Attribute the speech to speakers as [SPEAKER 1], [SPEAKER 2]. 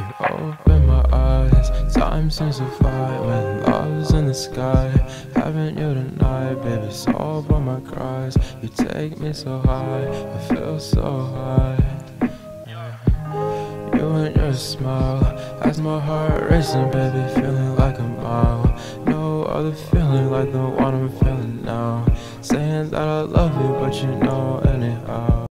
[SPEAKER 1] You open my eyes, time seems to fly when love's in the sky. Haven't you tonight, baby, solve all my cries. You take me so high, I feel so high. You and your smile has my heart racing, baby, feeling like a mile. No other feeling like the one I'm feeling now. Saying that I love you, but you know.